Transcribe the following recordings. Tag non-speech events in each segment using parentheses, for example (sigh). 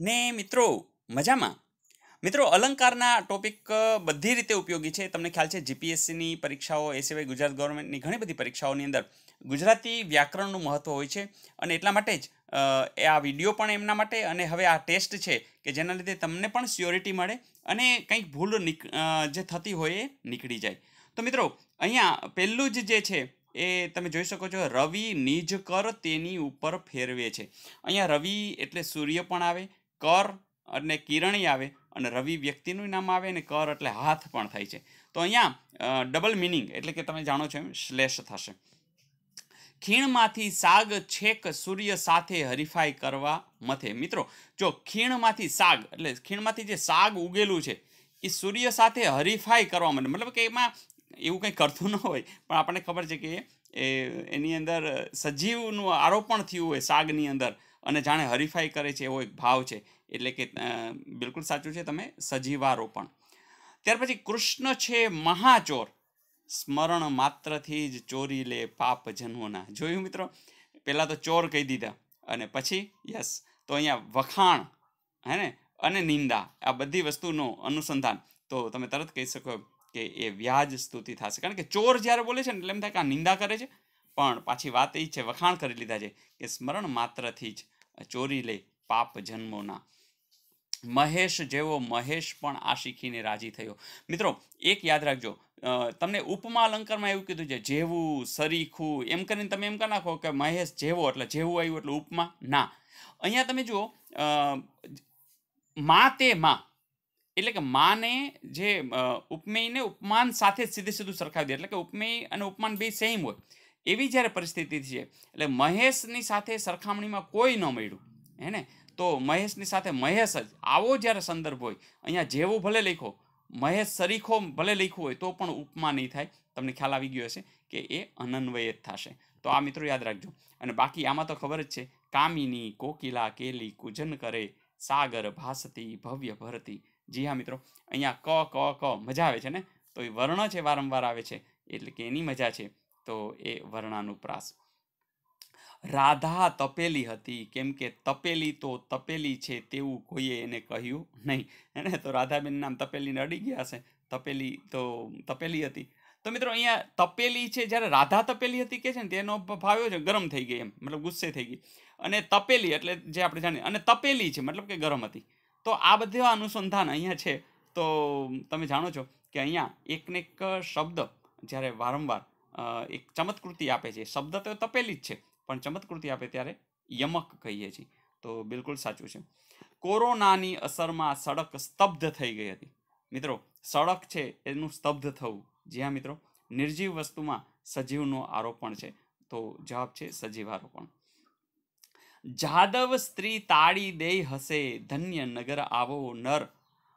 ને મિત્રો, મજામાં? મિત્રો, અલંકારના ટોપિક બધી રીતે ઉપયોગી છે. તમને ખ્યાલ છે જીપીએસસીની પરીક્ષાઓ, એ સિવાય ગુજરાત ગવર્મેન્ટની ઘણી બધી પરીક્ષાઓની અંદર ગુજરાતી વ્યાકરણનું મહત્ત્વ હોય છે. અને એટલા માટે જ એ આ વીડિયો પણ એમના માટે અને હવે આ ટેસ્ટ છે કે જેના લીધે તમને પણ સ્યોરિટી મળે અને કંઈક ભૂલ જે થતી હોય એ નીકળી જાય. તો મિત્રો, અહીંયા પહેલું જ જે છે એ તમે જોઈ શકો છો, રવિ નિજ કર તેની ઉપર ફેરવે છે. અહીંયા રવિ એટલે સૂર્ય પણ આવે કર અને કિરણી આવે અને રવિ વ્યક્તિનું નામ આવે અને કર એટલે હાથ પણ થાય છે. તો અહીંયા ડબલ મિનિંગ એટલે કે તમે જાણો છો એમ શ્લેષ થશે. ખીણમાંથી સાગ છેક સૂર્ય સાથે હરીફાઈ કરવા મથે. મિત્રો, જો ખીણમાંથી સાગ, એટલે ખીણમાંથી જે સાગ ઉગેલું છે એ સૂર્ય સાથે હરીફાઈ કરવા માટે, મતલબ કે એમાં એવું કંઈ કરતું ન હોય, પણ આપણને ખબર છે કે એ, એની અંદર સજીવનું આરોપણ થયું હોય સાગની અંદર અને જાણે હરીફાઈ કરે છે એવો એક ભાવ છે. એટલે કે બિલકુલ સાચું છે તમે સજીવારોપણ ત્યાર પછી કૃષ્ણ છે મહાચોર. સ્મરણ માત્રથી જ ચોરી લે પાપ જન્મોના. જોયું મિત્રો? પહેલાં તો ચોર કહી દીધા અને પછી યસ, તો અહીંયા વખાણ, હે ને? અને નિંદા, આ બધી વસ્તુનું અનુસંધાન. તો તમે તરત કહી શકો કે એ વ્યાજ સ્તુતિ થશે. કારણ કે ચોર જ્યારે બોલે છે ને, એટલે એમ થાય કે આ નિંદા કરે છે. પણ પાછી વાત એ છે, વખાણ કરી લીધા છે કે સ્મરણ માત્રથી જ ચોરી લે પાપ જન્મોના. મહેશ જેવો મહેશ પણ આ શીખીને રાજી થયો. મિત્રો, એક યાદ રાખજો તમને ઉપમા અલંકારમાં એવું કીધું છે, જેવું, સરીખું, એમ કરીને તમે એમ કા નાખો કે મહેશ જેવો એટલે જેવું આવ્યું એટલે ઉપમા, ના. અહીંયા તમે જુઓ મા તે માં, એટલે કે માને જે ઉપમેયને ઉપમાન સાથે સીધે સીધું સરખાવી દે, એટલે કે ઉપમેય અને ઉપમાન બે સેમ હોય. એવી જ્યારે પરિસ્થિતિ છે, એટલે મહેશની સાથે સરખામણીમાં કોઈ ન મળ્યું, હે ને? તો મહેશની સાથે મહેશ જ આવો જ્યારે સંદર્ભ હોય. અહીંયા જેવું ભલે લખો, મહેશ સરીખો ભલે લખ્યું હોય તો પણ ઉપમા નહીં થાય. તમને ખ્યાલ આવી ગયો હશે કે એ અનન્વય જ થશે. તો આ મિત્રો યાદ રાખજો. અને બાકી આમાં તો ખબર જ છે, કામિની કોકિલા કેલી કુજન કરે, સાગર ભાસતી ભવ્ય ભરતી. જી હા મિત્રો, અહીંયા ક ક ક મજા આવે છે ને? તો એ વર્ણ છે, વારંવાર આવે છે. એટલે કે એની મજા છે. તો એ વર્ણાનુપ્રાસ. રાધા તપેલી હતી. કેમ કે તપેલી તો તપેલી છે તેવું કોઈએ એને કહ્યું નહીં. એને તો રાધાબેન નામ તપેલીને અડી ગયા હશે. તપેલી તો તપેલી હતી. તો મિત્રો અહીંયા તપેલી છે જ્યારે રાધા તપેલી હતી કે છે ને તેનો ભાવ છે ગરમ થઈ ગઈ એમ. મતલબ ગુસ્સે થઈ ગઈ. અને તપેલી એટલે જે આપણે જાણીએ અને તપેલી છે મતલબ કે ગરમ હતી. તો આ બધા અનુસંધાન અહીંયા છે. તો તમે જાણો છો કે અહીંયા એકને એક શબ્દ જ્યારે વારંવાર એક ચમત્કૃતિ આપે છે. શબ્દ તો તપેલી જ છે. પણ ચમત્કૃતિ આપે ત્યારે યમક કહીએ છીએ. તો બિલકુલ સાચું છે. કોરોનાની અસરમાં સડક સ્તબ્ધ થઈ ગઈ હતી. મિત્રો, સડક છે એનું સ્તબ્ધ થવું. જ્યાં મિત્રો, નિર્જીવ વસ્તુમાં સજીવનો આરોપણ છે. તો જવાબ છે સજીવ આરોપણ. જાદવ સ્ત્રી તાળી દે હશે, ધન્ય નગર આવો નર.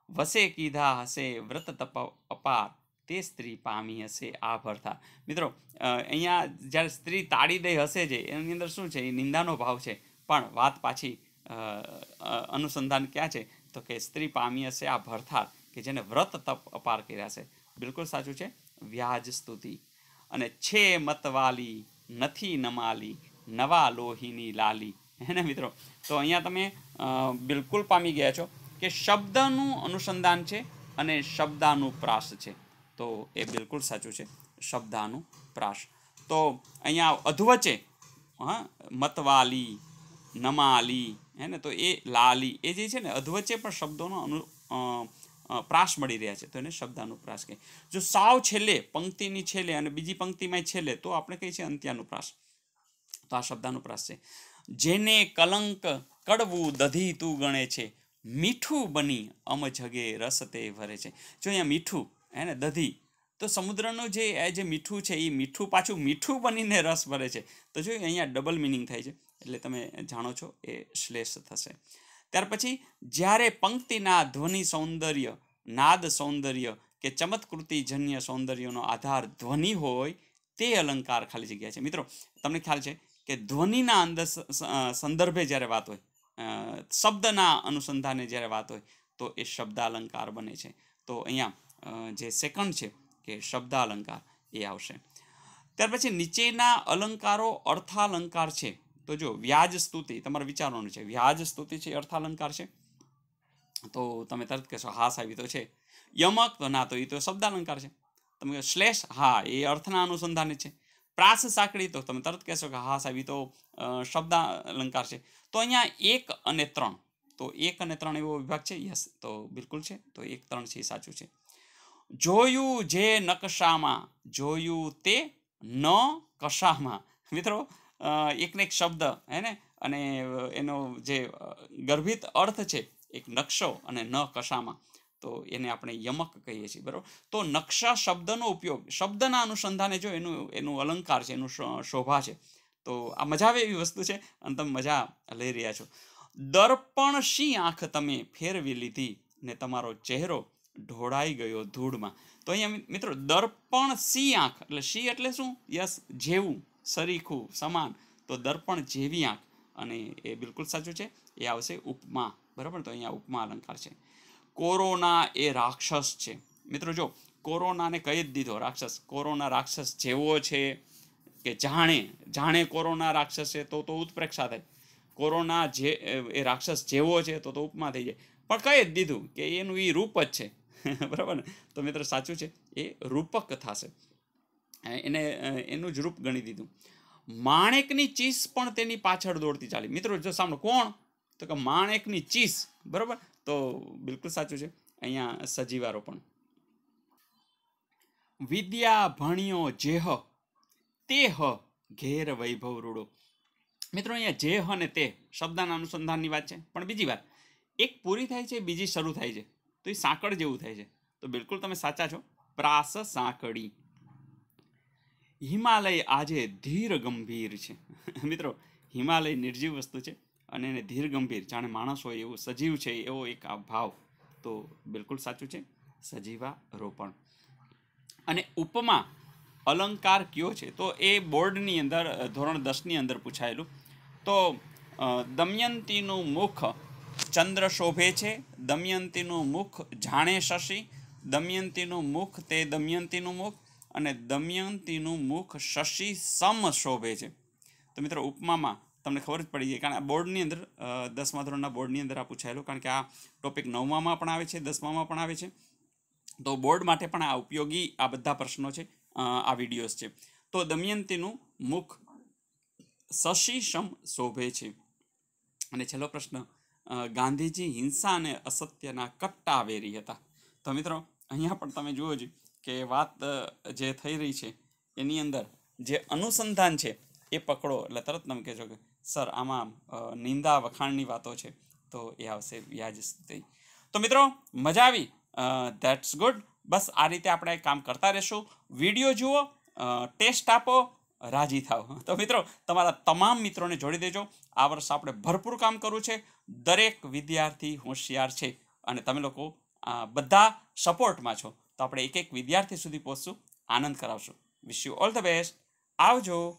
વસે કીધા હશે વ્રત તપ અપાર. તે સ્ત્રી પામી હશે આ ભરતા મિત્રો અહીંયા જ્યારે સ્ત્રી તાળી દઈ હશે જે, એની અંદર શું છે? એ નિંદાનો ભાવ છે. પણ વાત પાછી અનુસંધાન ક્યાં છે? તો કે સ્ત્રી પામી હશે આ ભરથાર કે જેને વ્રત તપ અપાર કર્યા છે. બિલકુલ સાચું છે. વ્યાજ સ્તુતિ. અને છે મતવાલી, નથી નમાલી, નવા લોહીની લાલી. હે ને મિત્રો? તો અહીંયા તમે બિલકુલ પામી ગયા છો કે શબ્દનું અનુસંધાન છે અને શબ્દાનુપ્રાસ છે. તો એ બિલકુલ સાચું છે. શબ્દાનુપ્રાસ તો અહીંયા અધવચે હા, મતવાલી, નમાલી, હે ને, તો એ લાલી, એ જે છે ને અધવચે પણ શબ્દોનો અનુ પ્રાસ મળી રહ્યા છે. તો એને શબ્દાનુપ્રાસ કહે. જો સાવ છેલ્લે, પંક્તિની છેલ્લે અને બીજી પંક્તિમાં છેલ્લે, તો આપણે કહીએ છીએ અંત્યાનુપ્રાસ તો આ શબ્દાનુપ્રાસ છે. જેને કલંક કડવું દધી તું ગણે છે, મીઠું બની અમ જગે રસ તે ભરે છે. જો અહીંયા મીઠું હે ને, દધી. તો સમુદ્રનું જે, એ જે મીઠું છે, એ મીઠું પાછું મીઠું બનીને રસ ભરે છે. તો જો અહીંયા ડબલ મિનિંગ થાય છે. એટલે તમે જાણો છો, એ શ્લેષ થશે. ત્યાર પછી, જ્યારે પંક્તિના ધ્વનિ સૌંદર્ય, નાદ સૌંદર્ય કે ચમત્કૃતિ જન્ય સૌંદર્યનો આધાર ધ્વનિ હોય, તે અલંકાર ખાલી જગ્યા છે. મિત્રો, તમને ખ્યાલ છે કે ધ્વનિના અંદર સંદર્ભે જ્યારે વાત હોય શબ્દના અનુસંધાને જ્યારે વાત હોય, તો એ શબ્દાલંકાર બને છે. તો અહીંયા જે સેકન્ડ છે, કે શબ્દાલંકાર, એ આવશે. ત્યાર પછી નીચેના અલંકારો અર્થાલંકાર છે. તો જો વ્યાજ સ્તુતિ, તમારે વિચારવાનું છે, વ્યાજ સ્તુતિ છે અર્થાલંકાર છે? તો તમે તરત કહેશો, હા સાહેબ તો છે. યમક, તો ના, તો એ તો શબ્દાલંકાર છે. તમે શ્લેષ, હા, એ અર્થના અનુસંધાને છે. પ્રાસ સાંકળી, તો તમે તરત કહેશો કે, હા સાહેબ તો શબ્દાલંકાર છે. તો અહીંયા એક અને ત્રણ. તો એક અને ત્રણ એવો વિભાગ છે? યસ, તો બિલકુલ છે. તો એક, ત્રણ છે, એ સાચું છે. જોયું જે નકશામાં, જોયું તે ન કશામાં. મિત્રો એકને એક શબ્દ, હે ને? અને એનો જે ગર્ભિત અર્થ છે, એક નકશો અને ન કશામાં. તો એને આપણે યમક કહીએ છીએ, બરાબર? તો નકશા શબ્દનો ઉપયોગ, શબ્દના અનુસંધાને જો એનું એનું અલંકાર છે, એનું શોભા છે, તો આ મજા આવે એવી વસ્તુ છે, અને તમે મજા લઈ રહ્યા છો. દર્પણ શી આંખ તમે ફેરવી લીધી ને તમારો ચહેરો ઢોળાઈ ગયો ધૂળમાં. તો અહીંયા મિત્રો, દર્પણ સી આંખ, એટલે સી એટલે શું? યસ, જેવું, સરીખું, સમાન. તો દર્પણ જેવી આંખ. અને એ બિલકુલ સાચું છે. એ આવશે ઉપમા. બરાબર? તો અહીંયા ઉપમા અલંકાર છે. કોરોના એ રાક્ષસ છે. મિત્રો, જો, કોરોનાને કહી જ દીધો રાક્ષસ. કોરોના રાક્ષસ જેવો છે કે જાણે જાણે કોરોના રાક્ષસ છે તો તો ઉત્પ્રેક્ષા થાય. કોરોના જે, એ રાક્ષસ જેવો છે તો તો ઉપમા થઈ જાય. પણ કહી જ દીધું કે એનું એ રૂપ જ છે. (laughs) બરાબર ને? તો મિત્રો, સાચું છે. એ રૂપક થશે એને એનું જ રૂપ ગણી દીધું. માણેકની ચીસ પણ તેની પાછળ દોડતી ચાલી. મિત્રો, જો સાંભળો, કોણ? તો કે માણેકની ચીસ. બરાબર? તો બિલકુલ સાચું છે. અહીંયા સજીવારો પણ. વિદ્યા ભણ્યો જેહ તે હ ઘેર વૈભવ રૂડો. મિત્રો, અહીંયા જે હ ને તે શબ્દના અનુસંધાનની વાત છે. પણ બીજી વાત, એક પૂરી થાય છે, બીજી શરૂ થાય છે. તો એ સાંકળ જેવું થાય છે. તો બિલકુલ તમે સાચા છો. પ્રાસ સાંકળી. હિમાલય આજે ધીર ગંભીર છે. મિત્રો, હિમાલય નિર્જીવ વસ્તુ છે અને એને ધીર ગંભીર. જાણે માણસ હોય એવું, સજીવ છે એવો એક આ ભાવ. તો બિલકુલ સાચું છે. સજીવા રોપણ અને ઉપમા અલંકાર કયો છે? તો એ બોર્ડની અંદર ધોરણ દસની અંદર પૂછાયેલું. તો દમયંતીનું મુખ ચંદ્ર શોભે છે, દમયંતીનું મુખ જાણે શશી, દમયંતીનું મુખ તે દમયંતીનું મુખ અને દમયંતીનું મુખ શશી સમ શોભે છે. તો મિત્રો, ઉપમામાં તમને ખબર જ પડી જાય કારણ આ બોર્ડની અંદર દસમા ધોરણના બોર્ડની અંદર આ પૂછાયેલું, કારણ કે આ ટોપિક નવમામાં પણ આવે છે, દસમામાં પણ આવે છે. તો બોર્ડ માટે પણ આ ઉપયોગી આ બધા પ્રશ્નો છે આ વિડીયોઝ છે. તો દમયંતીનું મુખ શશીશમ શોભે છે. અને છેલ્લો પ્રશ્ન ગાંધીજી હિંસા અને અસત્યના કટ્ટા વેરી હતા. તો મિત્રો, અહીંયા પણ તમે જુઓ છો કે વાત જે થઈ રહી છે, એની અંદર જે અનુસંધાન છે, એ પકડો. એટલે તરત તમે કહેજો કે, સર, આમાં નિંદા વખાણની વાતો છે. તો એ આવશે વ્યાજ સ્થિતિ તો મિત્રો, મજા આવી? ધેટ્સ ગુડ બસ આ રીતે આપણે કામ કરતા રહેશું. વીડિયો જુઓ ટેસ્ટ આપો રાજી થાવ તો મિત્રો, તમારા તમામ મિત્રોને જોડી દેજો. આ વર્ષ આપણે ભરપૂર કામ કરવું છે. દરેક વિદ્યાર્થી હોશિયાર છે અને તમે લોકો બધા સપોર્ટમાં છો. તો આપણે એક એક વિદ્યાર્થી સુધી પહોંચશું. આનંદ કરાવશું. Wish you all the best આવજો.